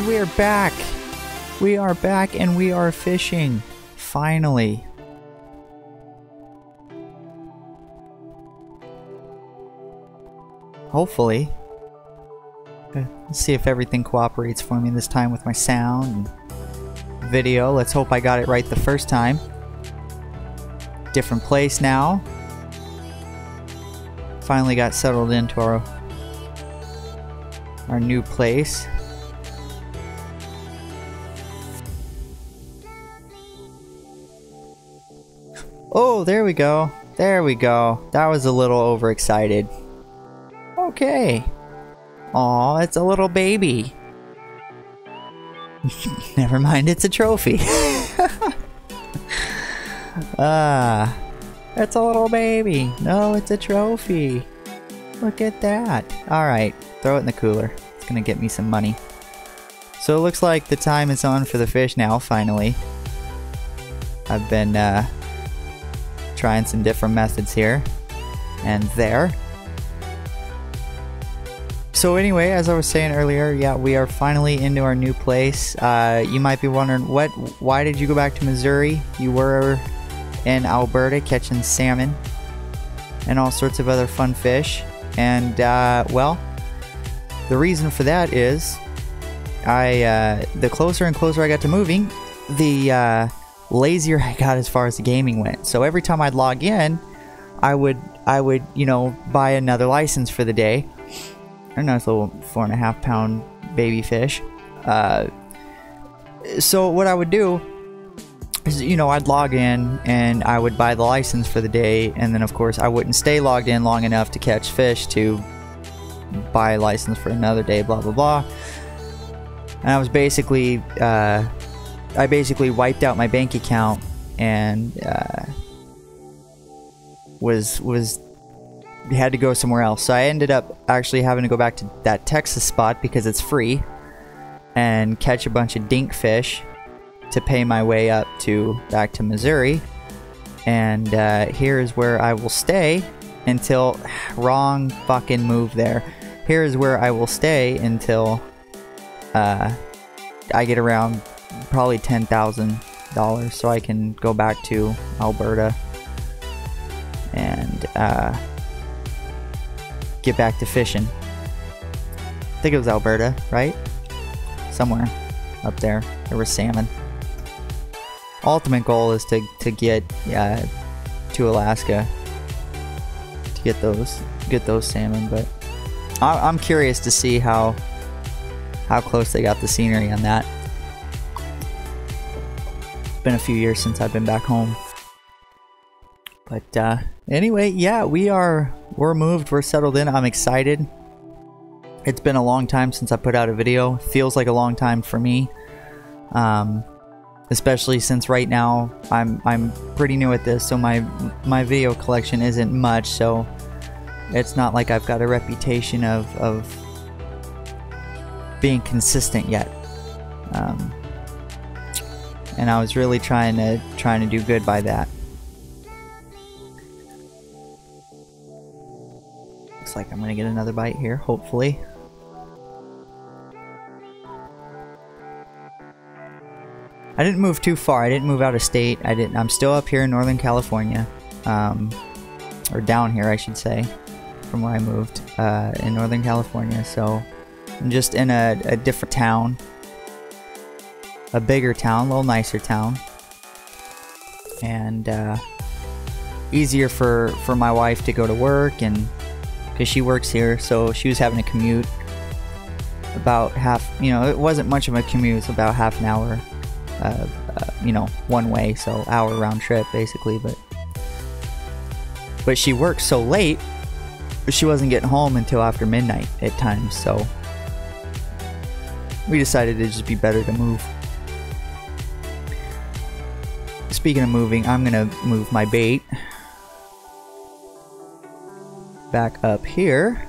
And we are back. We are back and we are fishing. Finally. Hopefully. Uh, Let's see if everything cooperates for me this time with my sound and video. Let's hope I got it right the first time. Different place now. Finally got settled into our our new place. Oh, there we go. There we go. That was a little overexcited. Okay. Aw, it's a little baby. Never mind, it's a trophy. ah, it's a little baby. No, it's a trophy. Look at that. Alright, throw it in the cooler. It's gonna get me some money. So it looks like the time is on for the fish now, finally. I've been uh, trying some different methods here and there. So anyway, as I was saying earlier, yeah, we are finally into our new place. Uh, you might be wondering, what? Why did you go back to Missouri? You were in Alberta catching salmon and all sorts of other fun fish. And uh, well, the reason for that is, I uh, the closer and closer I got to moving, the uh, lazier I got as far as the gaming went. So every time I'd log in, I would I would you know buy another license for the day. A nice little four and a half pound baby fish. Uh, so what I would do is, you know, I'd log in and I would buy the license for the day, and then of course I wouldn't stay logged in long enough to catch fish to buy a license for another day. Blah blah blah. And I was basically, uh, I basically wiped out my bank account and uh, was was had to go somewhere else. So I ended up actually having to go back to that Texas spot because it's free and catch a bunch of dink fish to pay my way up to back to Missouri. And uh, here is where I will stay until wrong fucking move there. Here is where I will stay until uh, I get around probably ten thousand dollars, so I can go back to Alberta and uh, get back to fishing. I think it was Alberta, right? Somewhere up there, there was salmon. Ultimate goal is to to get uh, to Alaska to get those get those salmon, but I, I'm curious to see how how close they got the scenery on that. Been a few years since I've been back home. But uh, anyway, yeah, we are we're moved, we're settled in. I'm excited. It's been a long time since I put out a video. Feels like a long time for me. Um, especially since right now I'm I'm pretty new at this, so my my video collection isn't much. So it's not like I've got a reputation of of being consistent yet. Um, and I was really trying to trying to do good by that. Looks like I'm gonna get another bite here, hopefully. I didn't move too far. I didn't move out of state. I didn't. I'm still up here in Northern California, um, or down here, I should say, from where I moved uh, in Northern California. So I'm just in a, a different town, a bigger town, a little nicer town, and uh, easier for for my wife to go to work and because she works here, so she was having to commute about half. You know, it wasn't much of a commute. It's about half an hour uh, uh, you know, one way, so hour round trip basically. But but she worked so late, she wasn't getting home until after midnight at times. So we decided it'd just be better to move. Speaking of moving, I'm gonna move my bait back up here.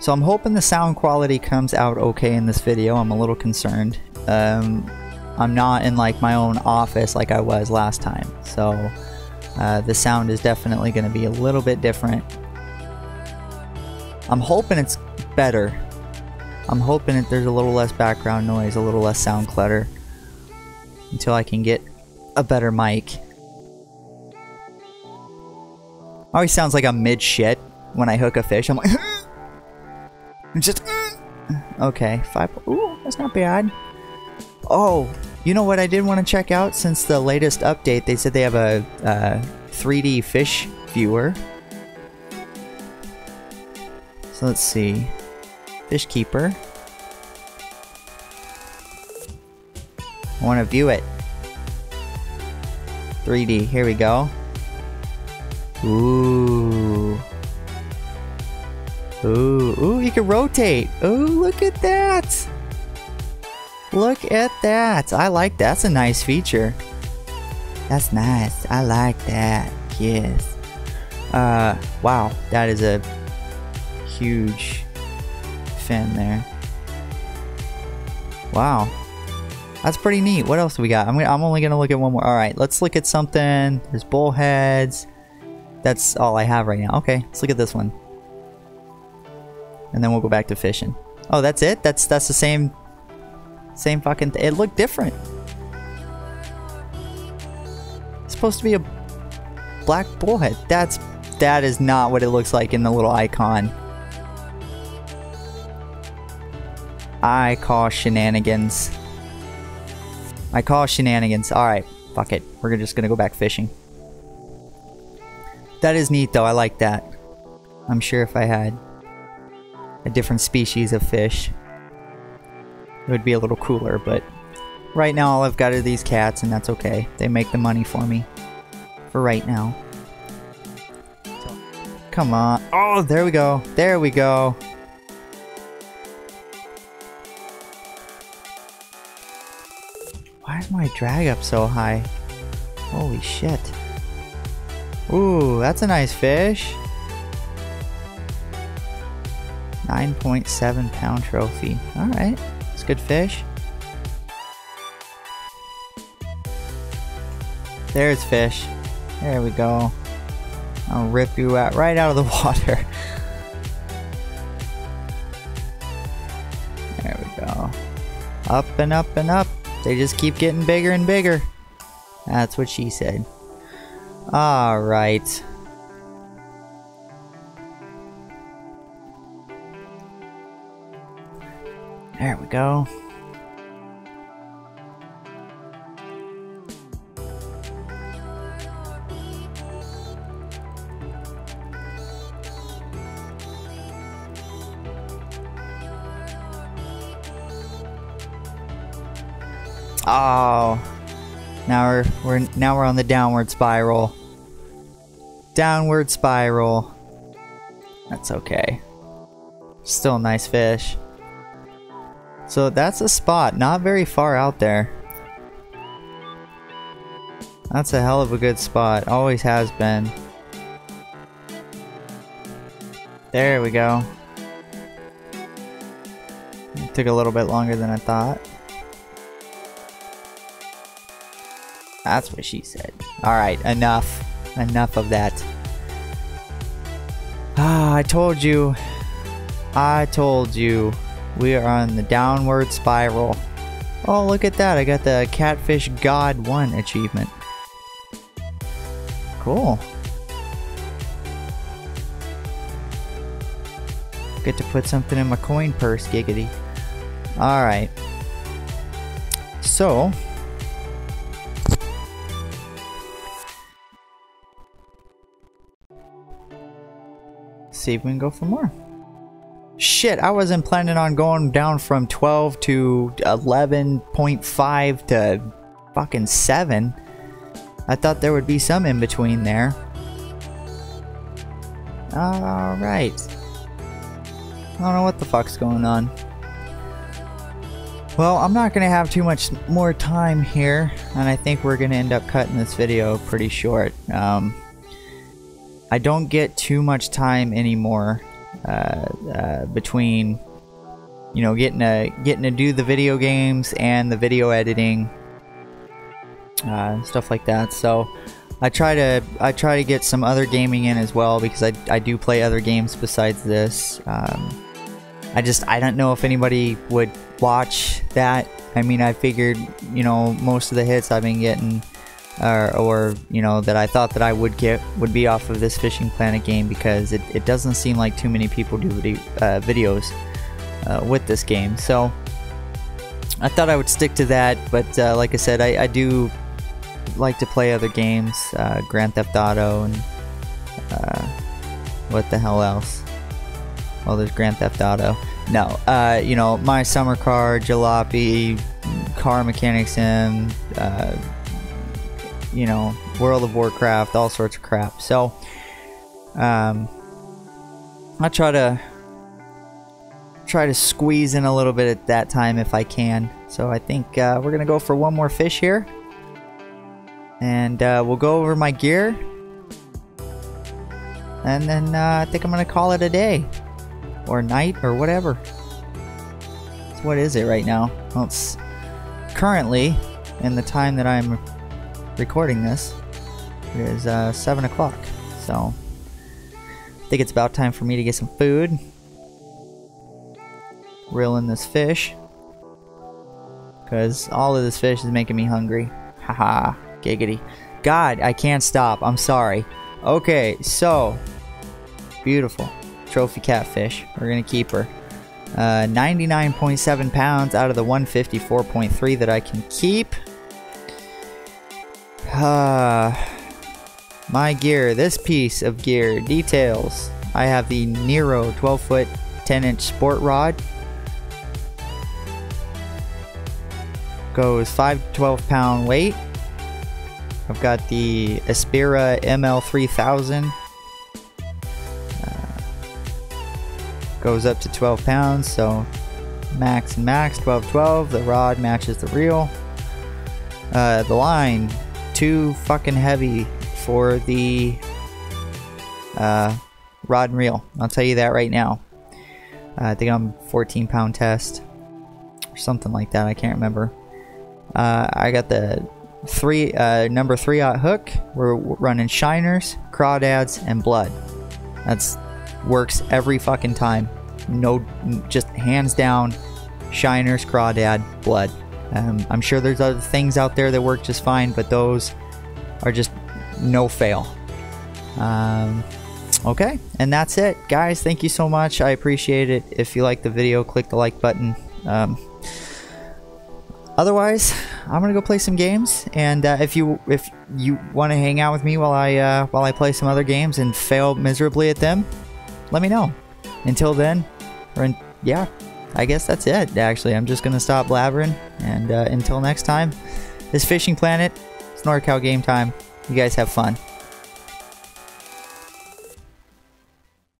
So I'm hoping the sound quality comes out okay in this video. I'm a little concerned. Um, I'm not in like my own office like I was last time. So uh, the sound is definitely going to be a little bit different. I'm hoping it's better. I'm hoping that there's a little less background noise, a little less sound clutter until I can get a better mic. Always sounds like I'm mid shit when I hook a fish. I'm like, I'm just okay. Five. Ooh, that's not bad. Oh, you know what I did want to check out since the latest update? They said they have a, a 3D fish viewer. So let's see. Fish keeper. I want to view it. 3D. Here we go. Ooh. Ooh, ooh, you can rotate. Ooh, look at that. Look at that. I like that. That's a nice feature. That's nice. I like that. Yes. Uh, wow. That is a huge fin there. Wow. That's pretty neat. What else do we got? I'm, I'm only going to look at one more. All right, let's look at something. There's bullheads. That's all I have right now. Okay, let's look at this one. And then we'll go back to fishing. Oh, that's it? That's that's the same same fucking It looked different. It's supposed to be a black bullhead. That's that is not what it looks like in the little icon. I call shenanigans. I call shenanigans. Alright, fuck it. We're just gonna go back fishing. That is neat though, I like that. I'm sure if I had a different species of fish, it would be a little cooler, but right now all I've got are these cats and that's okay. They make the money for me. For right now. Come on. Oh, there we go. There we go. Why is my drag up so high? Holy shit. Ooh, that's a nice fish. 9.7 pound trophy. Alright, it's a good fish. There's fish. There we go. I'll rip you out right out of the water. There we go. Up and up and up. They just keep getting bigger and bigger. That's what she said. Alright. There we go. Oh. Now we're we're now we're on the downward spiral. Downward spiral. That's okay. Still a nice fish. So that's a spot, not very far out there. That's a hell of a good spot, always has been. There we go. Took a little bit longer than I thought. That's what she said. Alright, enough. Enough of that. Ah, I told you. I told you. We are on the downward spiral. Oh, look at that. I got the Catfish God 1 achievement. Cool. Get to put something in my coin purse, giggity. Alright. So, see if we can go for more. Shit, I wasn't planning on going down from 12 to 11.5 to fucking 7. I thought there would be some in between there. Alright. I don't know what the fuck's going on. Well, I'm not going to have too much more time here, and I think we're going to end up cutting this video pretty short. Um, I don't get too much time anymore uh, uh, between you know getting to getting to do the video games and the video editing uh, stuff like that. So I try to I try to get some other gaming in as well because I, I do play other games besides this. Um, I just I don't know if anybody would watch that. I mean, I figured you know most of the hits I've been getting, uh, or you know that I thought that I would get would be off of this Fishing Planet game because it, it doesn't seem like too many people do video, uh, videos uh, with this game. So I thought I would stick to that, but uh, like I said, I, I do like to play other games, uh, Grand Theft Auto, and uh, what the hell else? Well, there's Grand Theft Auto. No, uh, you know, My Summer Car, Jalopy, Car Mechanics Sim, you know, World of Warcraft, all sorts of crap. So, um, I try to try to squeeze in a little bit at that time if I can. So I think uh, we're gonna go for one more fish here. And uh, we'll go over my gear. And then uh, I think I'm to call it a day. Or night, or whatever. So what is it right now? Well, it's currently, in the time that I'm recording this, it is uh, 7 o'clock. So, I think it's about time for me to get some food. Reel in this fish. Because all of this fish is making me hungry. Haha. Giggity. God, I can't stop. I'm sorry. Okay, so. Beautiful. Trophy catfish. We're going to keep her. Uh, 99.7 pounds out of the 154.3 that I can keep. Uh, my gear. This piece of gear. Details. I have the Nero 12 foot 10 inch sport rod. Goes 5 to 12 pound weight. I've got the Aspira ML3000. Uh, goes up to 12 pounds, so max and max 12 12. The rod matches the reel. Uh, the line, too fucking heavy for the uh, rod and reel. I'll tell you that right now. Uh, I think I'm 14 pound test or something like that. I can't remember. Uh, I got the three uh, number three aught hook. We're running shiners, crawdads, and blood. That's works every fucking time. No, just hands down, shiners, crawdad, blood. Um, I'm sure there's other things out there that work just fine, but those are just no fail. Um, okay, and that's it, guys. Thank you so much. I appreciate it. If you like the video, click the like button. Um, otherwise, I'm gonna go play some games. And uh, if you if you want to hang out with me while I uh, while I play some other games and fail miserably at them, let me know. Until then, or in, yeah, I guess that's it. Actually, I'm just gonna stop blabbering. And uh, until next time, this Fishing Planet, it's NorCal Game Time. You guys have fun.